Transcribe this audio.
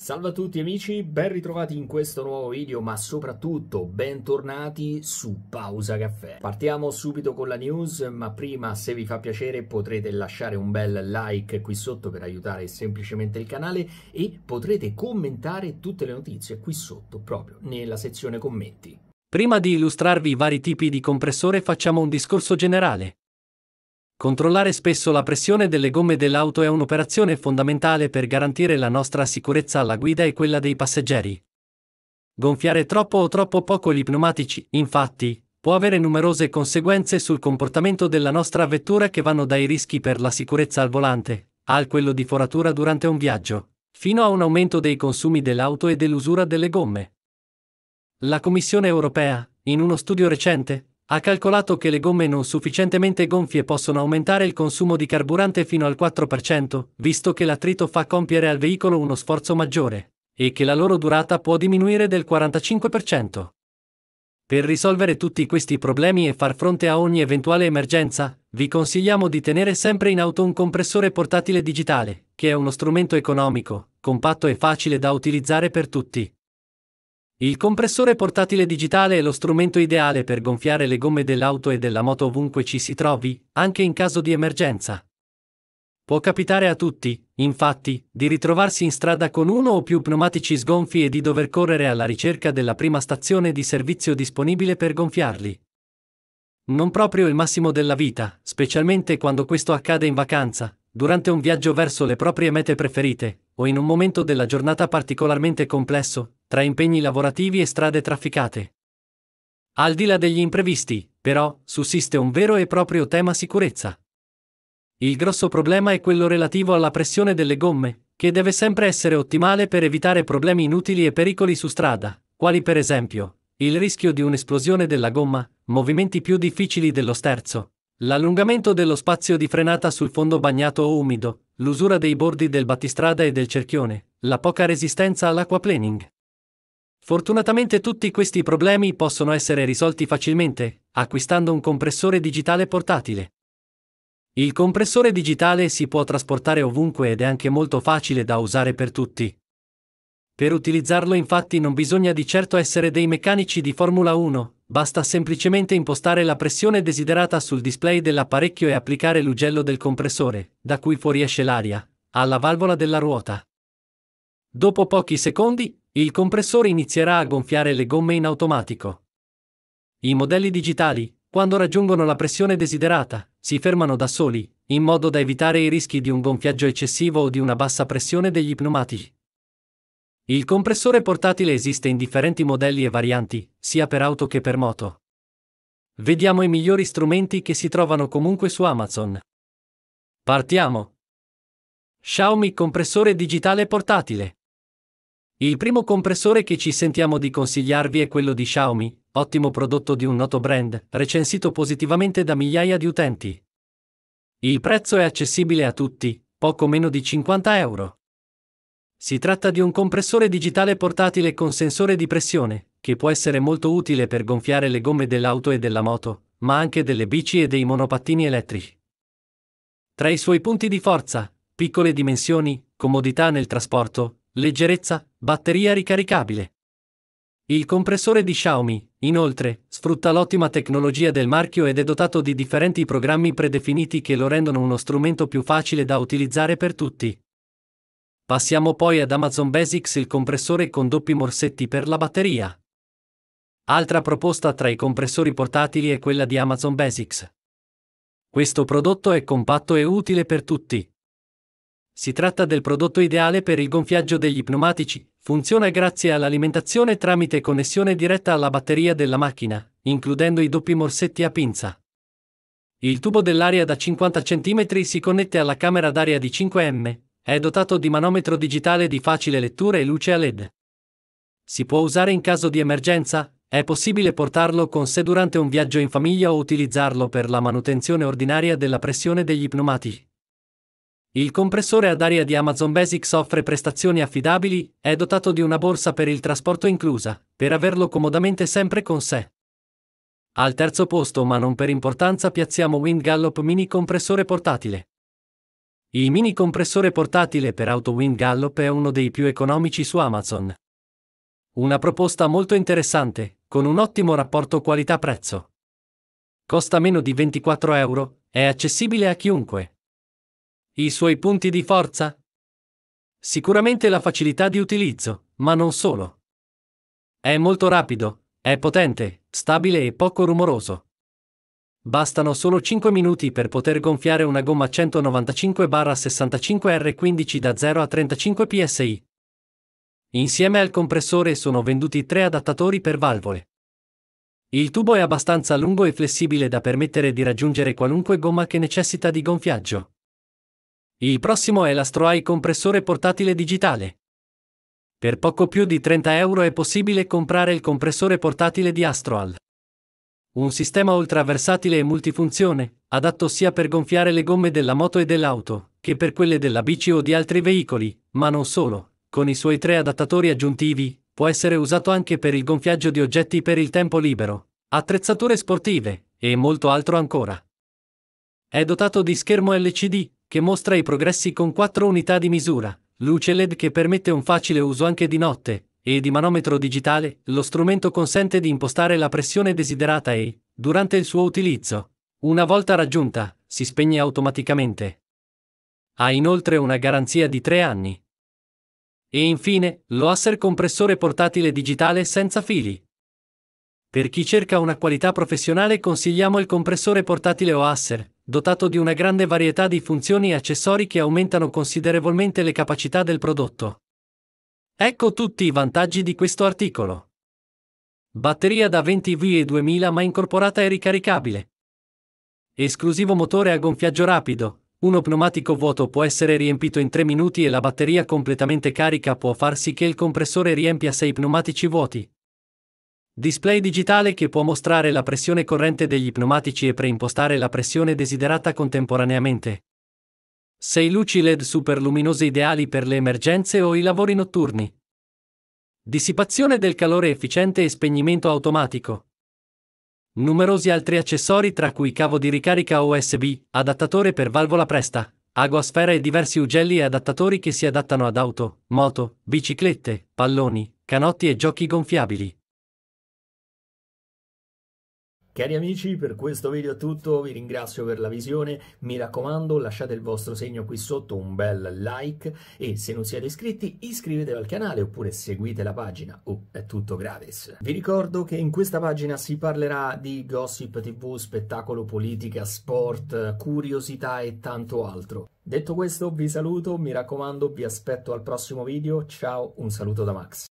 Salve a tutti amici, ben ritrovati in questo nuovo video, ma soprattutto bentornati su Pausa Caffè. Partiamo subito con la news, ma prima se vi fa piacere potrete lasciare un bel like qui sotto per aiutare semplicemente il canale e potrete commentare tutte le notizie qui sotto, proprio nella sezione commenti. Prima di illustrarvi i vari tipi di compressore facciamo un discorso generale. Controllare spesso la pressione delle gomme dell'auto è un'operazione fondamentale per garantire la nostra sicurezza alla guida e quella dei passeggeri. Gonfiare troppo o troppo poco gli pneumatici, infatti, può avere numerose conseguenze sul comportamento della nostra vettura che vanno dai rischi per la sicurezza al volante, al quello di foratura durante un viaggio, fino a un aumento dei consumi dell'auto e dell'usura delle gomme. La Commissione europea, in uno studio recente, ha calcolato che le gomme non sufficientemente gonfie possono aumentare il consumo di carburante fino al 4%, visto che l'attrito fa compiere al veicolo uno sforzo maggiore, e che la loro durata può diminuire del 45%. Per risolvere tutti questi problemi e far fronte a ogni eventuale emergenza, vi consigliamo di tenere sempre in auto un compressore portatile digitale, che è uno strumento economico, compatto e facile da utilizzare per tutti. Il compressore portatile digitale è lo strumento ideale per gonfiare le gomme dell'auto e della moto ovunque ci si trovi, anche in caso di emergenza. Può capitare a tutti, infatti, di ritrovarsi in strada con uno o più pneumatici sgonfi e di dover correre alla ricerca della prima stazione di servizio disponibile per gonfiarli. Non proprio il massimo della vita, specialmente quando questo accade in vacanza, durante un viaggio verso le proprie mete preferite, o in un momento della giornata particolarmente complesso, tra impegni lavorativi e strade trafficate. Al di là degli imprevisti, però, sussiste un vero e proprio tema sicurezza. Il grosso problema è quello relativo alla pressione delle gomme, che deve sempre essere ottimale per evitare problemi inutili e pericoli su strada, quali per esempio il rischio di un'esplosione della gomma, movimenti più difficili dello sterzo, l'allungamento dello spazio di frenata sul fondo bagnato o umido, l'usura dei bordi del battistrada e del cerchione, la poca resistenza all'acquaplaning. Fortunatamente tutti questi problemi possono essere risolti facilmente, acquistando un compressore digitale portatile. Il compressore digitale si può trasportare ovunque ed è anche molto facile da usare per tutti. Per utilizzarlo infatti non bisogna di certo essere dei meccanici di Formula 1, basta semplicemente impostare la pressione desiderata sul display dell'apparecchio e applicare l'ugello del compressore, da cui fuoriesce l'aria, alla valvola della ruota. Dopo pochi secondi, il compressore inizierà a gonfiare le gomme in automatico. I modelli digitali, quando raggiungono la pressione desiderata, si fermano da soli, in modo da evitare i rischi di un gonfiaggio eccessivo o di una bassa pressione degli pneumatici. Il compressore portatile esiste in differenti modelli e varianti, sia per auto che per moto. Vediamo i migliori strumenti che si trovano comunque su Amazon. Partiamo! Xiaomi compressore digitale portatile. Il primo compressore che ci sentiamo di consigliarvi è quello di Xiaomi, ottimo prodotto di un noto brand, recensito positivamente da migliaia di utenti. Il prezzo è accessibile a tutti, poco meno di 50 euro. Si tratta di un compressore digitale portatile con sensore di pressione, che può essere molto utile per gonfiare le gomme dell'auto e della moto, ma anche delle bici e dei monopattini elettrici. Tra i suoi punti di forza, piccole dimensioni, comodità nel trasporto, leggerezza, batteria ricaricabile. Il compressore di Xiaomi, inoltre, sfrutta l'ottima tecnologia del marchio ed è dotato di differenti programmi predefiniti che lo rendono uno strumento più facile da utilizzare per tutti. Passiamo poi ad Amazon Basics, il compressore con doppi morsetti per la batteria. Altra proposta tra i compressori portatili è quella di Amazon Basics. Questo prodotto è compatto e utile per tutti. Si tratta del prodotto ideale per il gonfiaggio degli pneumatici, funziona grazie all'alimentazione tramite connessione diretta alla batteria della macchina, includendo i doppi morsetti a pinza. Il tubo dell'aria da 50 cm si connette alla camera d'aria di 5M, è dotato di manometro digitale di facile lettura e luce a LED. Si può usare in caso di emergenza, è possibile portarlo con sé durante un viaggio in famiglia o utilizzarlo per la manutenzione ordinaria della pressione degli pneumatici. Il compressore ad aria di Amazon Basics offre prestazioni affidabili, è dotato di una borsa per il trasporto inclusa, per averlo comodamente sempre con sé. Al terzo posto, ma non per importanza, piazziamo Wind Gallop Mini compressore portatile. Il mini compressore portatile per auto Wind Gallop è uno dei più economici su Amazon. Una proposta molto interessante, con un ottimo rapporto qualità-prezzo. Costa meno di 24 euro, è accessibile a chiunque. I suoi punti di forza? Sicuramente la facilità di utilizzo, ma non solo. È molto rapido, è potente, stabile e poco rumoroso. Bastano solo 5 minuti per poter gonfiare una gomma 195-65R15 da 0 a 35 psi. Insieme al compressore sono venduti tre adattatori per valvole. Il tubo è abbastanza lungo e flessibile da permettere di raggiungere qualunque gomma che necessita di gonfiaggio. Il prossimo è l'AstroEye compressore portatile digitale. Per poco più di 30 euro è possibile comprare il compressore portatile di Astroal. Un sistema ultra versatile e multifunzione, adatto sia per gonfiare le gomme della moto e dell'auto, che per quelle della bici o di altri veicoli, ma non solo. Con i suoi tre adattatori aggiuntivi, può essere usato anche per il gonfiaggio di oggetti per il tempo libero, attrezzature sportive, e molto altro ancora. È dotato di schermo LCD, che mostra i progressi con quattro unità di misura, luce LED che permette un facile uso anche di notte, e di manometro digitale, lo strumento consente di impostare la pressione desiderata e, durante il suo utilizzo, una volta raggiunta, si spegne automaticamente. Ha inoltre una garanzia di 3 anni. E infine, l'Oasser compressore portatile digitale senza fili. Per chi cerca una qualità professionale consigliamo il compressore portatile Oasser, dotato di una grande varietà di funzioni e accessori che aumentano considerevolmente le capacità del prodotto. Ecco tutti i vantaggi di questo articolo. Batteria da 20 V e 2000 ma incorporata e ricaricabile. Esclusivo motore a gonfiaggio rapido. Uno pneumatico vuoto può essere riempito in 3 minuti e la batteria completamente carica può far sì che il compressore riempia 6 pneumatici vuoti. Display digitale che può mostrare la pressione corrente degli pneumatici e preimpostare la pressione desiderata contemporaneamente. 6 luci LED super luminose ideali per le emergenze o i lavori notturni. Dissipazione del calore efficiente e spegnimento automatico. Numerosi altri accessori tra cui cavo di ricarica USB, adattatore per valvola presta, aguasfera e diversi ugelli e adattatori che si adattano ad auto, moto, biciclette, palloni, canotti e giochi gonfiabili. Cari amici, per questo video è tutto, vi ringrazio per la visione, mi raccomando lasciate il vostro segno qui sotto, un bel like e se non siete iscritti iscrivetevi al canale oppure seguite la pagina, oh, è tutto gratis. Vi ricordo che in questa pagina si parlerà di gossip tv, spettacolo, politica, sport, curiosità e tanto altro. Detto questo vi saluto, mi raccomando vi aspetto al prossimo video, ciao, un saluto da Max.